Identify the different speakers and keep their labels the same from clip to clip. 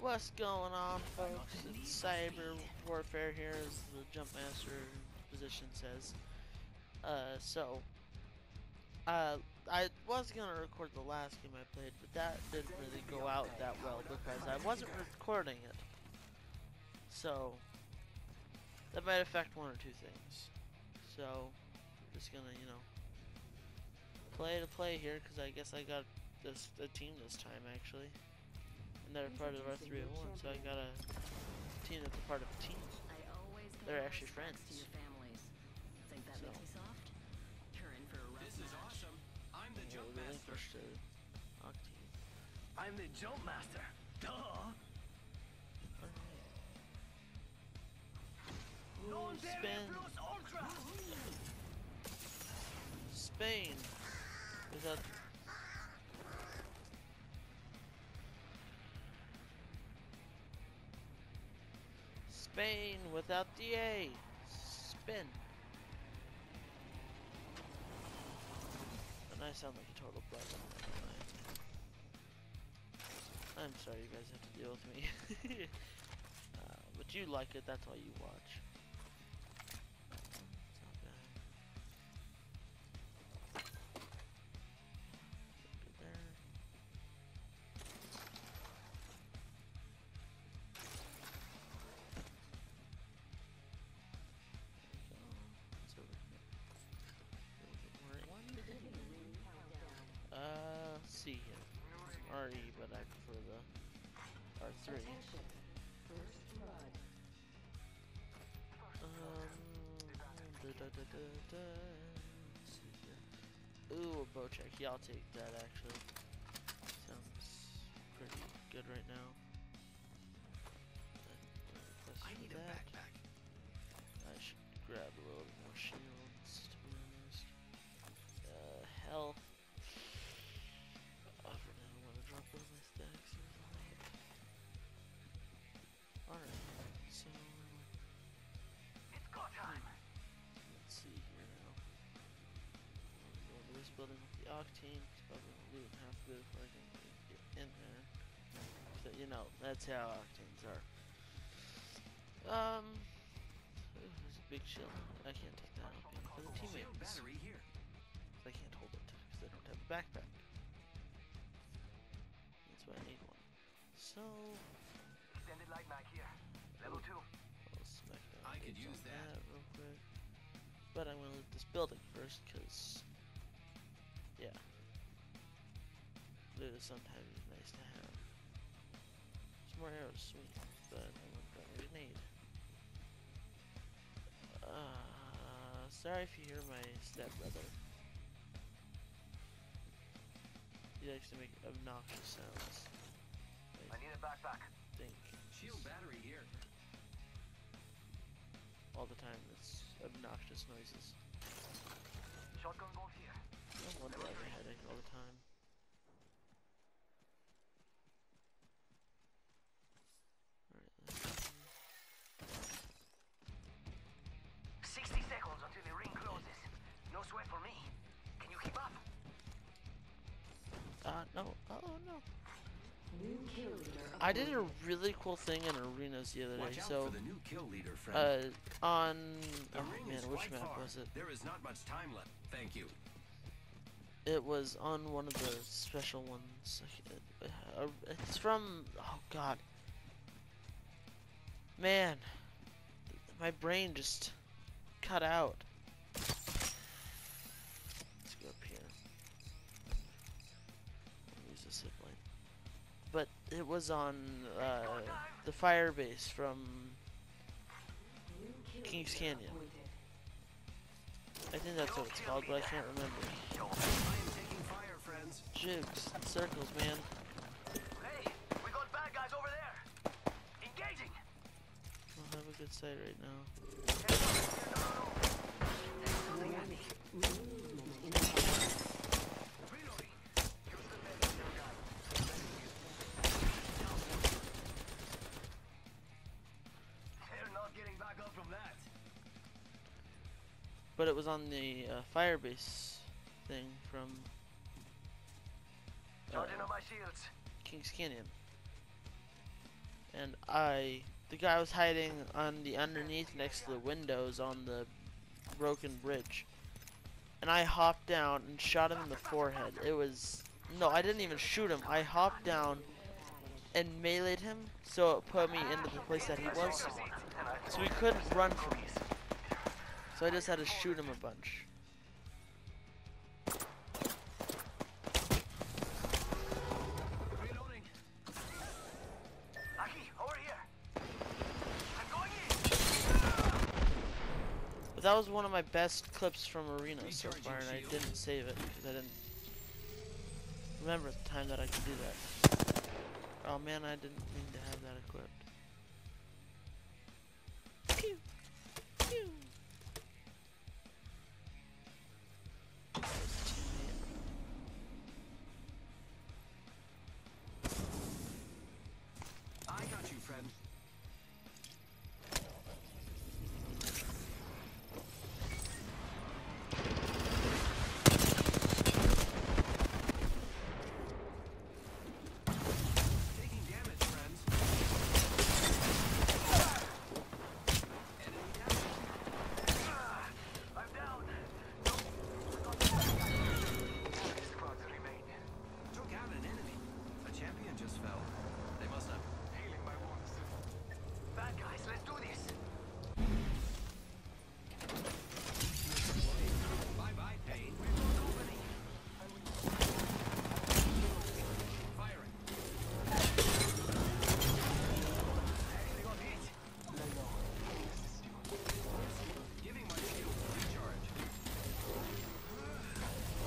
Speaker 1: What's going on, folks? It's Cyber Warfare here, as the Jumpmaster position says. Uh, so, uh, I was gonna record the last game I played, but that didn't really go out that well because I wasn't recording it. So, that might affect one or two things. So, I'm just gonna, you know, play to play here because I guess I got this a team this time actually. They're part of our 301, so I got a team that's a part of a team. They're actually friends.
Speaker 2: Think that
Speaker 1: So.
Speaker 2: makes me soft? You're in for a rough
Speaker 3: This is awesome. I'm the
Speaker 1: We'll
Speaker 3: jump master.
Speaker 1: Octane.
Speaker 3: I'm the jump master. Duh.
Speaker 1: Ooh, Spain.
Speaker 3: Ultra.
Speaker 1: Spain. Is that? Spain without the A. Spin. And I sound like a total bug. I'm sorry you guys have to deal with me. uh, but you like it, that's why you watch. R3. Um, da, da, da, da, da. See. Ooh, a Bocek. Yeah, I'll take that actually. Sounds pretty good right now. Uh,
Speaker 3: I
Speaker 1: for
Speaker 3: need a
Speaker 1: that.
Speaker 3: backpack.
Speaker 1: I should grab a little Octane. Probably loot half good before I can get in there. So, you know, that's how Octanes are. Um. There's a big shield. I can't take that. I'll for the teammates.
Speaker 3: battery here.
Speaker 1: I can't hold it because I don't have a backpack. That's why I need one. So,
Speaker 3: Extended light mag here. Level two.
Speaker 1: I'll smack down
Speaker 3: I could use
Speaker 1: on
Speaker 3: that.
Speaker 1: real quick. But I'm gonna loot this building first, cause loot is sometimes nice to have. Some more arrows, sweet, but I want that grenade. Uh, sorry if you hear my stepbrother. He likes to make obnoxious sounds. I
Speaker 3: need a backpack.
Speaker 1: think
Speaker 3: Shield battery here.
Speaker 1: all the time. It's obnoxious noises.
Speaker 3: Shotgun bolt here.
Speaker 1: No wonder I have a headache all the time. I did a really cool thing in arenas the other day. So,
Speaker 4: for the new kill leader,
Speaker 1: uh, on. Oh man, which map
Speaker 4: far.
Speaker 1: was it?
Speaker 4: There is not much time left. Thank you.
Speaker 1: It was on one of the special ones. Can't- uh, It's from. Oh god. Man. My brain just cut out. It was on uh, the fire base from Kings Canyon. I think that's what it's called, but I can't remember.
Speaker 4: I am taking fire, friends.
Speaker 1: Jigs, circles, man.
Speaker 3: Hey, we got bad guys over there. Engaging.
Speaker 1: I don't have a good sight right now. But it was on the uh, Firebase thing from uh,
Speaker 3: on my shields.
Speaker 1: Kings Canyon. and I the guy was hiding on the underneath next to the windows on the broken bridge. And I hopped down and shot him in the forehead. It was no, I didn't even shoot him. I hopped down and meleeed him, so it put me into the place that he was. So he couldn't run from me. So I just had to shoot him a bunch.
Speaker 3: Reloading. Aki, over here. I'm going in.
Speaker 1: But that was one of my best clips from Arena so far, and I didn't save it because I didn't remember at the time that I could do that. Oh man, I didn't mean to have that equipped.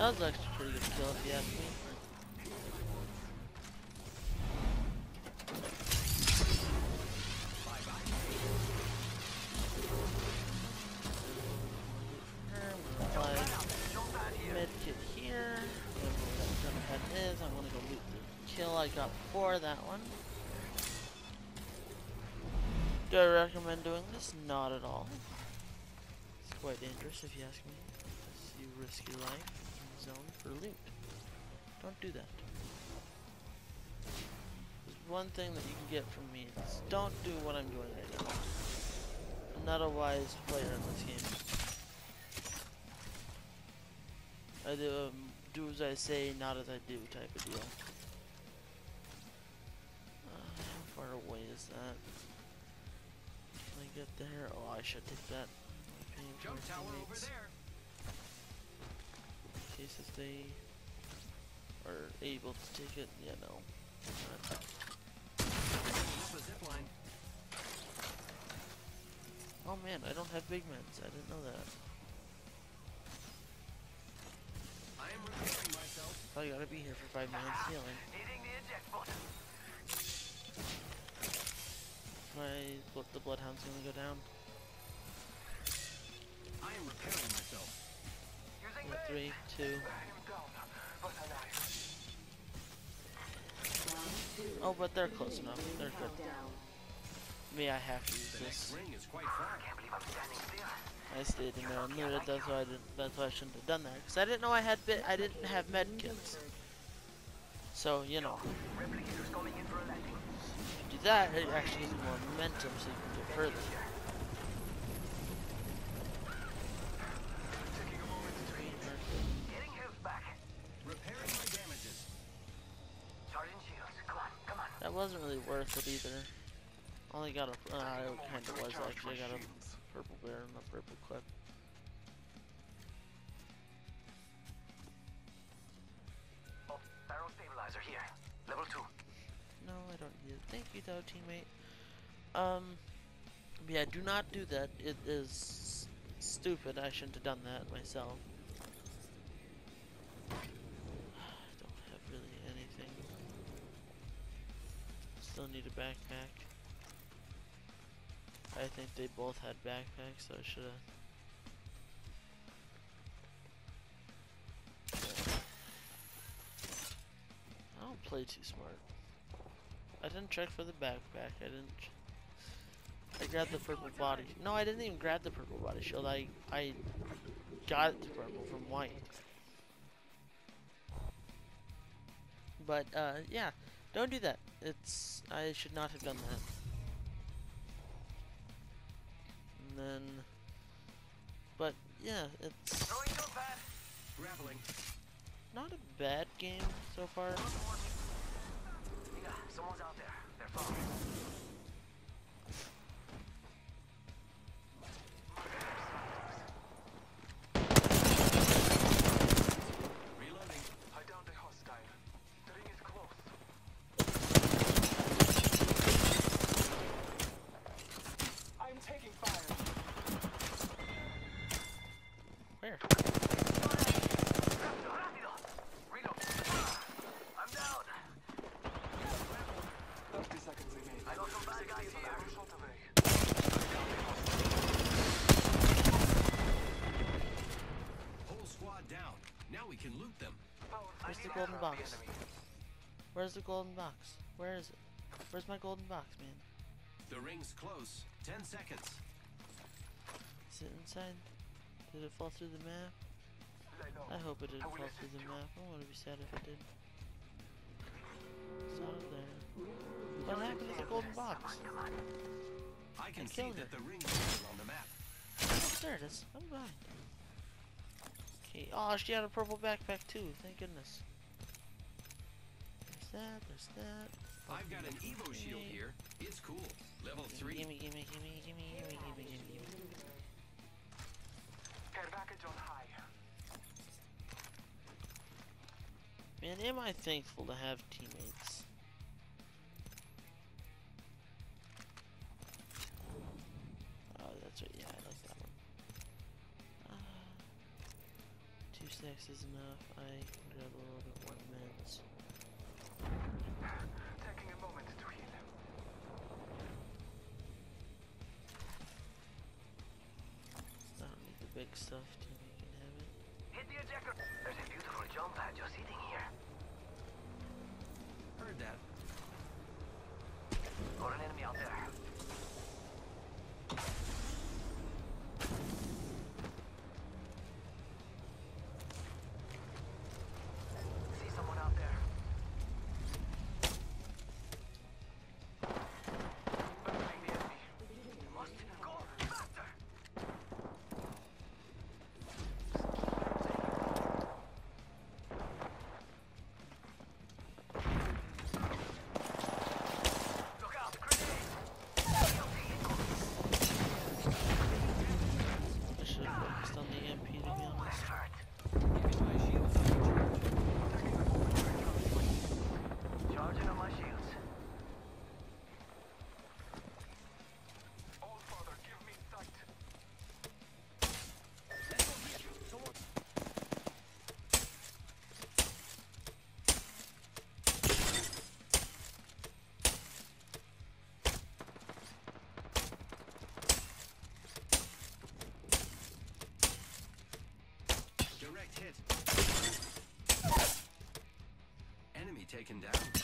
Speaker 1: That was actually pretty good kill if you ask me. I got before that one. Do I recommend doing this? Not at all. It's quite dangerous if you ask me. You risk your life zone for loot. Don't do that. There's one thing that you can get from me. It's don't do what I'm doing right now. I'm not a wise player in this game. I do um, do as I say, not as I do type of deal. Uh, how far away is that? Can I get there? Oh, I should take that.
Speaker 4: Jump tower over there.
Speaker 1: Case if they are able to take it. Yeah, no. Oh man, I don't have big meds. I didn't know that.
Speaker 4: I am repairing myself.
Speaker 1: I gotta be here for five minutes healing.
Speaker 3: Hitting the button.
Speaker 1: My the bloodhound's gonna go down.
Speaker 4: I am repairing myself.
Speaker 1: Three, two. Oh, but they're close enough. They're good. Me, I have to use this. I stayed in there and looted. That's why I didn't. That's why I shouldn't have done that. Cause I didn't know I had bit. I didn't have med kits. So you know, if you do that, it actually gives you more momentum, so you can get further. Worth it either. Only got a. Uh, it kind of was actually. Got a purple bear and a purple clip.
Speaker 3: Oh, barrel stabilizer here. Level two.
Speaker 1: No, I don't need it. Thank you, though, teammate. Um, yeah, do not do that. It is stupid. I shouldn't have done that myself. A backpack. I think they both had backpacks, so I should have. I don't play too smart. I didn't check for the backpack. I didn't. I grabbed the purple body. No, I didn't even grab the purple body shield. I I got it to purple from white. But uh, yeah, Don't do that. It's I should not have done that. And then, but yeah, it's
Speaker 3: Throwing jump pad.
Speaker 4: Grappling.
Speaker 1: not a bad game so far.
Speaker 3: Yeah, someone's out there. They're following.
Speaker 1: Box? Where's the golden box? Where is it? Where's my golden box, man?
Speaker 4: The ring's close. Ten seconds.
Speaker 1: Is it inside? Did it fall through the map? I hope it didn't
Speaker 5: I
Speaker 1: fall through the map. I want to be sad if it did. It's not there. What happened to the golden box?
Speaker 4: I can
Speaker 1: I
Speaker 4: see
Speaker 1: killed
Speaker 4: that
Speaker 1: it.
Speaker 4: the ring's still on the map.
Speaker 1: Oh, there it is. I'm blind. Okay. Oh, she had a purple backpack too. Thank goodness. There's that. There's that.
Speaker 4: I've got an Evo shield here. It's cool. Level three.
Speaker 1: Gimme, gimme, gimme, gimme, gimme, gimme, gimme, gimme.
Speaker 5: Care package on high.
Speaker 1: Man, am I thankful to have teammates. Oh, that's right. Yeah, I like that one. Uh, two stacks is enough. I can grab a little bit more meds.
Speaker 5: Taking a moment to heal.
Speaker 1: I don't need the big stuff to make it have.
Speaker 3: Hit the ejector. There's a beautiful jump pad just sitting here.
Speaker 4: Heard that.
Speaker 3: Got an enemy
Speaker 4: taken down.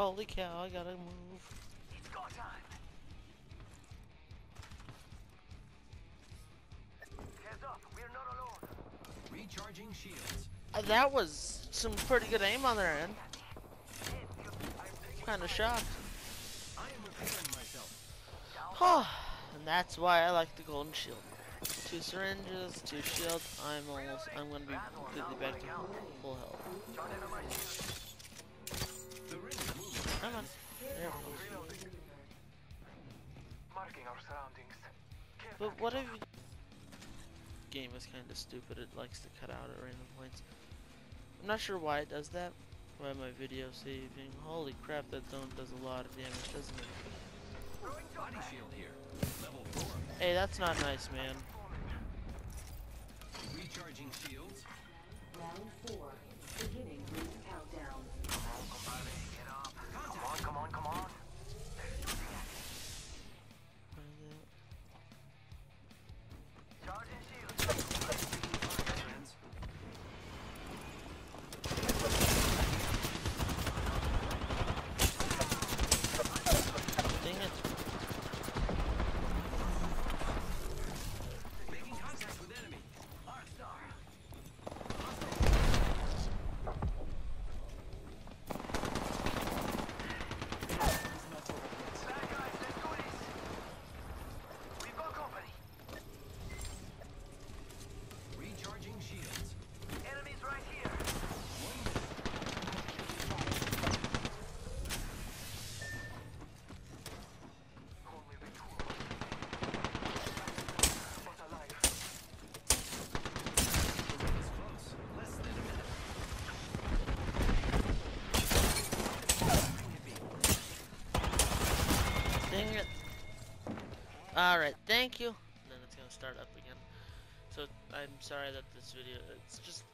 Speaker 1: Holy cow! I gotta move.
Speaker 3: It's go time. Heads up, we're not alone.
Speaker 4: Recharging shields.
Speaker 1: Uh, that was some pretty good aim on their end. Kind of shocked.
Speaker 4: I am repairing myself.
Speaker 1: and that's why I like the golden shield. Two syringes, two shields. I'm almost. I'm gonna be completely back to full health. But what if? game is kind of stupid. It likes to cut out at random points. I'm not sure why it does that. Why my video saving. Holy crap, that zone does a lot of damage, doesn't it?
Speaker 4: Body shield here. Level 4.
Speaker 1: Hey, that's not nice, man.
Speaker 4: Recharging shields.
Speaker 2: Round four.
Speaker 1: Alright, thank you. Then it's gonna start up again. So, I'm sorry that this video, it's just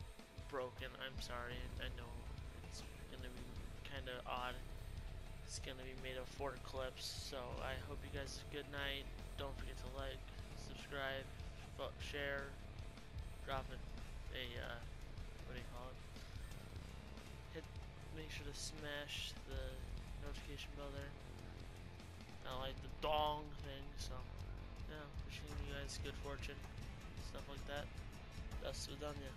Speaker 1: broken. I'm sorry. I know it's gonna be kind of odd. It's gonna be made of four clips. So, I hope you guys have a good night. Don't forget to like, subscribe, share, drop it a, uh, what do you call it? Hit, make sure to smash the notification bell there. I like the dong thing, so wishing you guys good fortune, stuff like that. That's Sudanya.